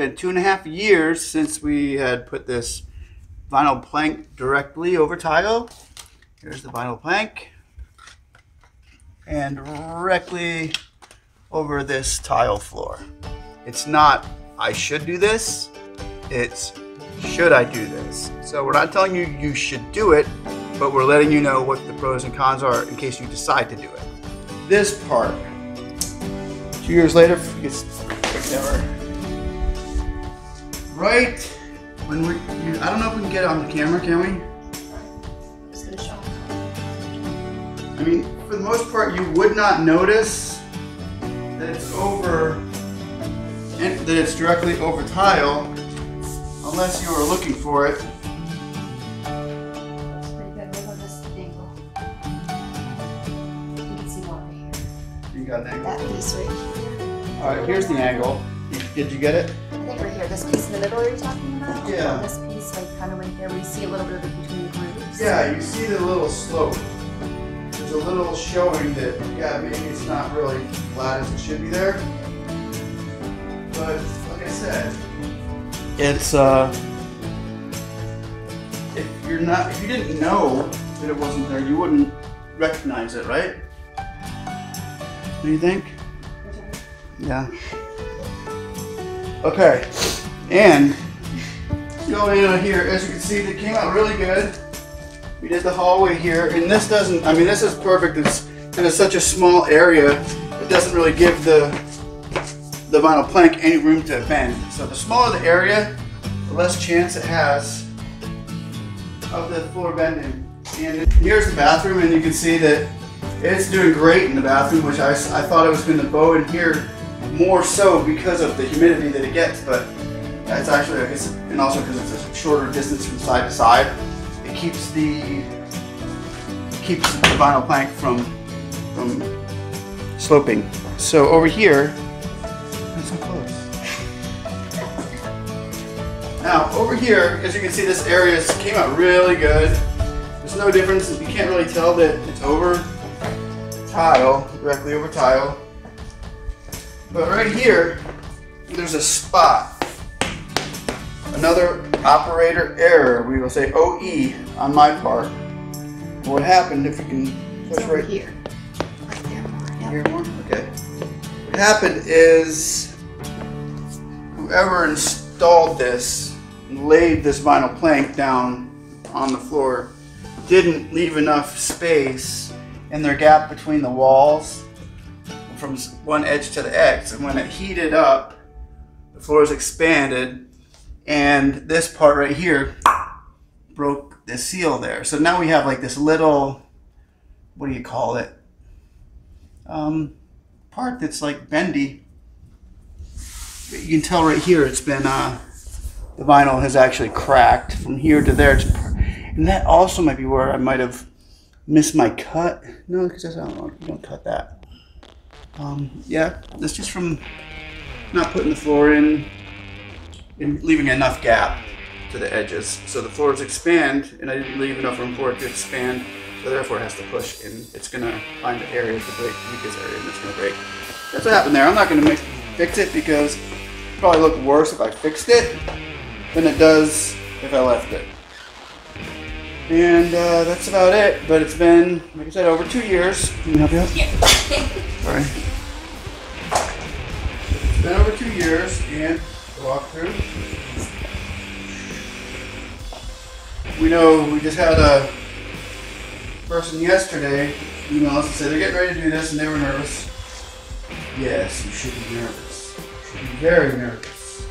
been two and a half years since we had put this vinyl plank directly over tile. Here's the vinyl plank. And directly over this tile floor. It's not, I should do this. It's, should I do this? So we're not telling you you should do it, but we're letting you know what the pros and cons are in case you decide to do it. This part, two years later, it's never. Right when we, you, I don't know if we can get it on the camera, can we? Just gonna show. I mean, for the most part, you would not notice that it's over, and that it's directly over tile, unless you were looking for it. That's pretty good. Look on this angle. You can see more here. You got an That angle. piece right here. All right, here's the angle. Did you get it? This piece in the middle are you're talking about. Yeah. And this piece, like kind of right there, where you see a little bit of it between the grooves. Yeah, you see the little slope. There's a little showing that, yeah, maybe it's not really flat as it should be there. But like I said, it's uh, if you're not, if you didn't know that it wasn't there, you wouldn't recognize it, right? What Do you think? Yeah. Okay, and going in here, as you can see, it came out really good. We did the hallway here, and this doesn't, I mean, this is perfect. It's, and it's such a small area, it doesn't really give the, the vinyl plank any room to bend. So the smaller the area, the less chance it has of the floor bending. And here's the bathroom, and you can see that it's doing great in the bathroom, which I, I thought it was going to bow in here more so because of the humidity that it gets, but Uh, it's actually, I guess, and also because it's a shorter distance from side to side, it keeps the keeps the vinyl plank from from sloping. So over here, that's so close. Now over here, as you can see, this area came out really good. There's no difference. You can't really tell that it's over tile, directly over tile. But right here, there's a spot. Another operator error. We will say OE on my part. What happened if you can It's push right here. Right there more. Yep. here more? Okay. What happened is whoever installed this and laid this vinyl plank down on the floor didn't leave enough space in their gap between the walls from one edge to the X. And when it heated up, the floors expanded, and this part right here broke the seal there. So now we have like this little, what do you call it? Um, part that's like bendy. You can tell right here it's been, uh, the vinyl has actually cracked from here to there. And that also might be where I might have missed my cut. No, because you don't cut that. Um, yeah, that's just from not putting the floor in and leaving enough gap to the edges. So the floors expand, and I didn't leave enough room for it to expand, so therefore it has to push, and it's gonna find the area to break, the weakest area, and it's gonna break. That's what happened there. I'm not gonna make, fix it because it'd probably look worse if I fixed it than it does if I left it. And uh, that's about it. But it's been, like I said, over two years. Can you help you out? Sorry. It's been over two years, and walk through. We know we just had a person yesterday email us and say they're getting ready to do this, and they were nervous. Yes, you should be nervous. You should be very nervous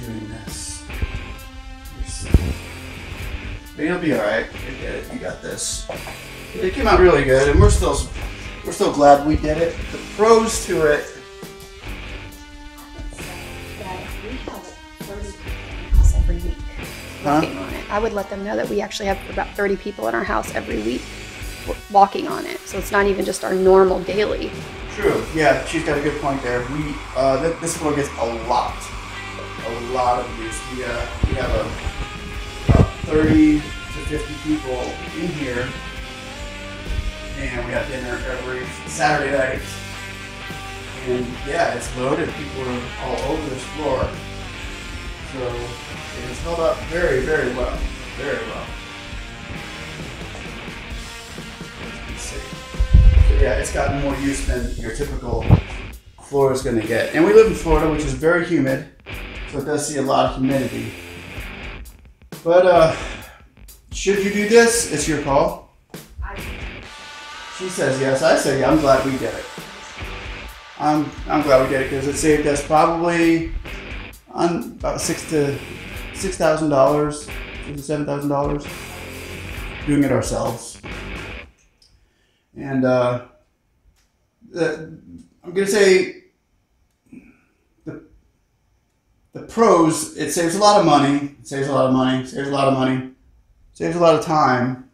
doing this. But you'll be all right. You get it. You got this. It came out really good, and we're still we're still glad we did it. The pros to it. Huh? on it. I would let them know that we actually have about 30 people in our house every week walking on it. So it's not even just our normal daily. True. Yeah, she's got a good point there. We uh, th- this floor gets a lot, a lot of use. We uh, we have a about thirty to fifty people in here, and we have dinner every Saturday night. And yeah, it's loaded. People are all over this floor. So it has held up very, very well. Very well. Yeah, it's gotten more use than your typical floor is going to get. And we live in Florida, which is very humid, so it does see a lot of humidity. But uh, should you do this? It's your call. She says yes. I say yeah. I'm glad we did it. I'm I'm glad we did it because it saved us probably on about six to six thousand dollars, to seven thousand dollars doing it ourselves. And uh, the, I'm gonna say the the pros. It saves a lot of money. It saves a lot of money. Saves a lot of money. Saves a lot of time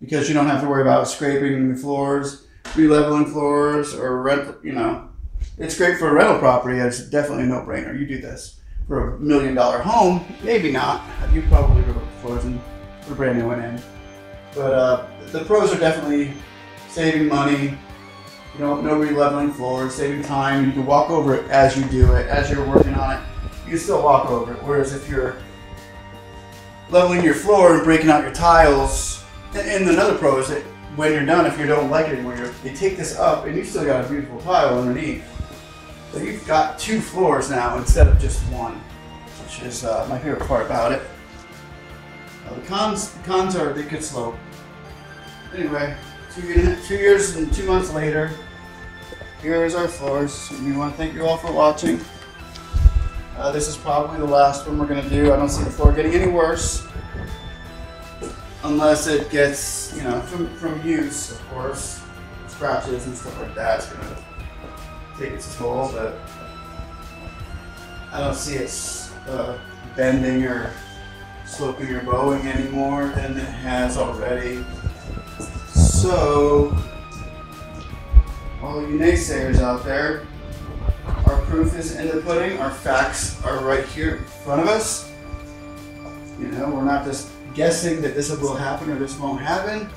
because you don't have to worry about scraping the floors, re-leveling floors, or rent. You know, it's great for a rental property. It's definitely a no-brainer. You do this for a million-dollar home, maybe not. You probably up the floors and a brand new one in. But uh, the pros are definitely saving money. You know, no re-leveling floors, saving time. You can walk over it as you do it, as you're working on it. You can still walk over it. Whereas if you're leveling your floor and breaking out your tiles, and, another pro is that when you're done, if you don't like it anymore, you take this up and you still got a beautiful tile underneath. So you've got two floors now instead of just one, which is uh, my favorite part about it. Uh, the cons, the cons are they could slope. Anyway, two, two years and two months later, here is our floors. And we want to thank you all for watching. Uh, this is probably the last one we're gonna do. I don't see the floor getting any worse, unless it gets, you know, from from use, of course, scratches and stuff like that. Take its toll, but I don't see it uh, bending or sloping or bowing any more than it has already. So, all you naysayers out there, our proof is in the pudding. Our facts are right here in front of us. You know, we're not just guessing that this will happen or this won't happen.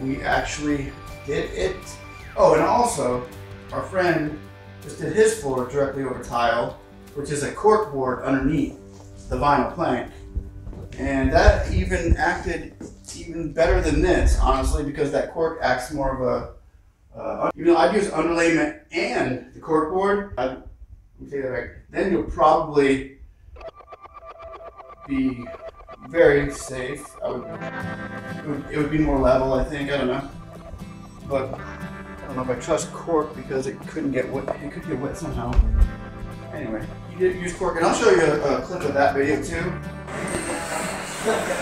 We actually did it. Oh, and also, our friend just did his floor directly over tile, which is a cork board underneath the vinyl plank. And that even acted even better than this, honestly, because that cork acts more of a, uh, you know, I'd use underlayment and the cork board. I'd, take that back. Then you'll probably be very safe. I would, it would be more level, I think. I don't know. But I don't know if I trust cork because it couldn't get wet. It could get wet somehow. Anyway, you did use cork, and I'll show you a, a clip of that video too.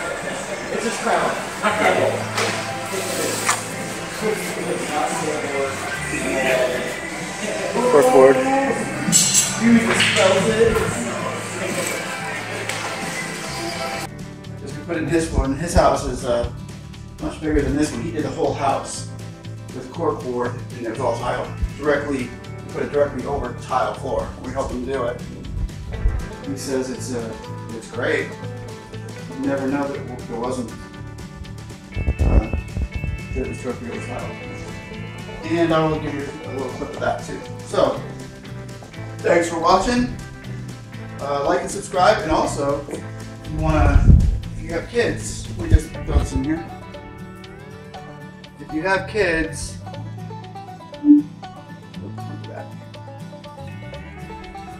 It's a crown. Corkboard. Just to put in his one. His house is uh, much bigger than this one. He did the whole house with cork board, and it was all tile. Directly, put it directly over tile floor. We helped him do it. He says it's uh, it's great. You never know that it wasn't. Uh, it was tile. And I will give you a little clip of that too. So, thanks for watching. Uh, like and subscribe, and also, if you wanna, if you have kids, we just throw in here. If you have kids,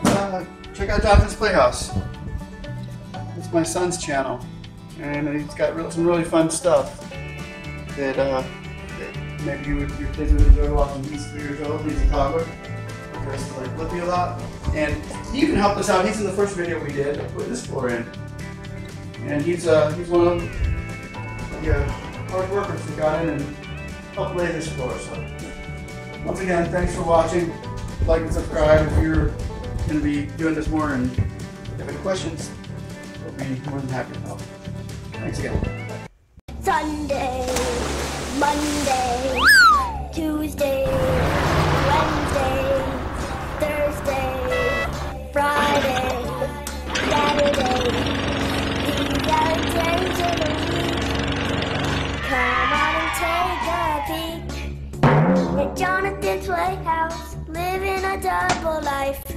uh, check out Jonathan's Playhouse. It's my son's channel, and he's got real, some really fun stuff that, uh, that maybe you, would- your kids would enjoy watching. He's three years old. He's a toddler. To like Blippi a lot, and he even helped us out. He's in the first video we did, putting this floor in, and he's uh, he's one of the uh, hard workers that got in and up latest for us. So, once again, thanks for watching. Like and subscribe if you're going to be doing this more. And if you have any questions, we'll be more than happy to help. Thanks again. Sunday, Monday, Tuesday, Wednesday, Thursday, Friday, Saturday play the beach at Jonathan's Playhouse, living a double life.